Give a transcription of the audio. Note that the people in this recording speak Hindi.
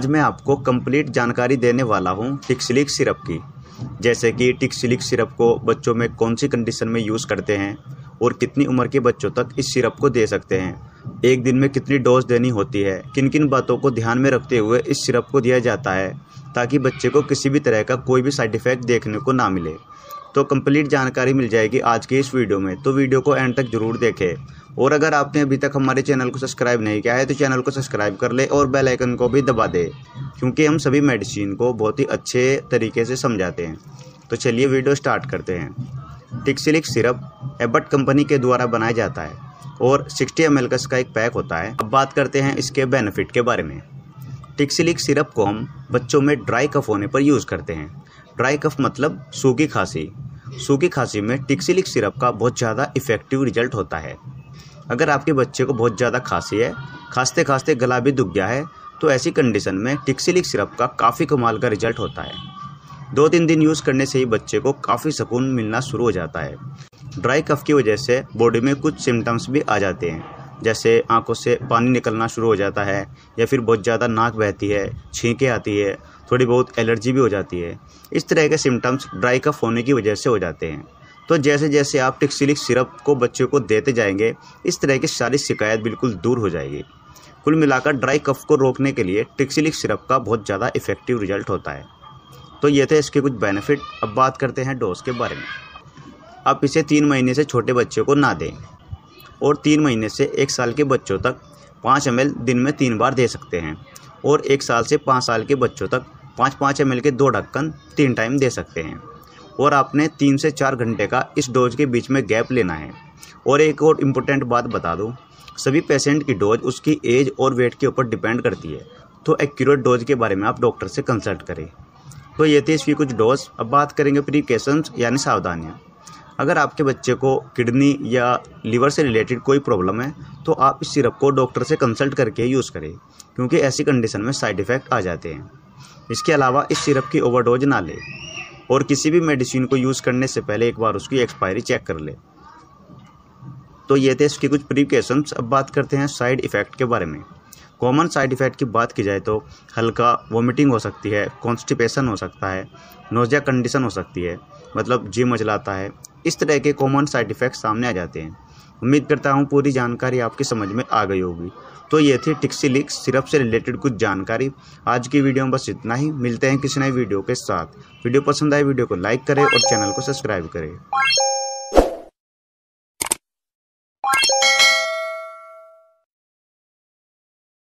आज मैं आपको कंप्लीट जानकारी देने वाला हूँ टिक्सलिक सिरप की। जैसे कि टिक्सलिक सिरप को बच्चों में कौन सी कंडीशन में यूज़ करते हैं और कितनी उम्र के बच्चों तक इस सिरप को दे सकते हैं। एक दिन में कितनी डोज देनी होती है? किन किन बातों को ध्यान में रखते हुए इस सिरप को दिया जाता है, ताकि बच्चे को किसी भी तरह का कोई भी साइड इफ़ेक्ट देखने को ना मिले? तो कंप्लीट जानकारी मिल जाएगी आज के इस वीडियो में। तो वीडियो को एंड तक ज़रूर देखें। और अगर आपने अभी तक हमारे चैनल को सब्सक्राइब नहीं किया है तो चैनल को सब्सक्राइब कर ले और बेल आइकन को भी दबा दे, क्योंकि हम सभी मेडिसिन को बहुत ही अच्छे तरीके से समझाते हैं। तो चलिए वीडियो स्टार्ट करते हैं। टिक्सिलिक सिरप एबट कंपनी के द्वारा बनाया जाता है और 60 एम का इसका एक पैक होता है। अब बात करते हैं इसके बेनिफिट के बारे में। टिक्सिलिक सिरप को हम बच्चों में ड्राई कफ होने पर यूज़ करते हैं। ड्राई कफ मतलब सूखी खांसी। सूखी खांसी में टिक्सिलिक सिरप का बहुत ज़्यादा इफ़ेक्टिव रिज़ल्ट होता है। अगर आपके बच्चे को बहुत ज़्यादा खांसी है खांसते खांसते गला भी दुख गया है तो ऐसी कंडीशन में टिक्सिलिक सिरप का काफ़ी कमाल का रिज़ल्ट होता है। दो तीन दिन यूज़ करने से ही बच्चे को काफ़ी सुकून मिलना शुरू हो जाता है। ड्राई कफ की वजह से बॉडी में कुछ सिम्टम्स भी आ जाते हैं। जैसे आँखों से पानी निकलना शुरू हो जाता है, या फिर बहुत ज़्यादा नाक बहती है, छींकें आती है, थोड़ी बहुत एलर्जी भी हो जाती है। इस तरह के सिम्टम्स ड्राई कफ होने की वजह से हो जाते हैं। तो जैसे जैसे आप टिक्सिलिक सिरप को बच्चों को देते जाएँगे, इस तरह की सारी शिकायत बिल्कुल दूर हो जाएगी। कुल मिलाकर ड्राई कफ को रोकने के लिए टिक्सिलिक सिरप का बहुत ज़्यादा इफ़ेक्टिव रिज़ल्ट होता है। तो ये थे इसके कुछ बेनिफिट अब बात करते हैं डोज के बारे में। आप इसे तीन महीने से छोटे बच्चों को ना दें। और तीन महीने से एक साल के बच्चों तक पाँच एम दिन में तीन बार दे सकते हैं और एक साल से पाँच साल के बच्चों तक पाँच पाँच एम के दो ढक्कन तीन टाइम दे सकते हैं। और आपने तीन से चार घंटे का इस डोज के बीच में गैप लेना है। और एक और इम्पोर्टेंट बात बता दूँ, सभी पेशेंट की डोज उसकी एज और वेट के ऊपर डिपेंड करती है तो एक्यूरेट डोज के बारे में आप डॉक्टर से कंसल्ट करें। तो ये थी इसकी कुछ डोज, अब बात करेंगे प्रिकॉशंस यानी सावधानियाँ। अगर आपके बच्चे को किडनी या लीवर से रिलेटेड कोई प्रॉब्लम है तो आप इस सिरप को डॉक्टर से कंसल्ट करके यूज़ करें, क्योंकि ऐसी कंडीशन में साइड इफ़ेक्ट आ जाते हैं। इसके अलावा इस सिरप की ओवरडोज ना ले, और किसी भी मेडिसिन को यूज़ करने से पहले एक बार उसकी एक्सपायरी चेक कर ले। तो ये थे इसके कुछ प्रिकॉशंस। अब बात करते हैं साइड इफ़ेक्ट के बारे में। कॉमन साइड इफ़ेक्ट की बात की जाए तो हल्का वोमिटिंग हो सकती है, कॉन्स्टिपेशन हो सकता है, नोजिया कंडीशन हो सकती है मतलब जी मचलाता है इस तरह के कॉमन साइड इफ़ेक्ट सामने आ जाते हैं। उम्मीद करता हूँ पूरी जानकारी आपकी समझ में आ गई होगी। तो ये थी टिक्सी लिक्स सिरप से रिलेटेड कुछ जानकारी। आज की वीडियो में बस इतना ही। मिलते हैं किसी नए वीडियो के साथ। वीडियो पसंद आए वीडियो को लाइक करें और चैनल को सब्सक्राइब करें।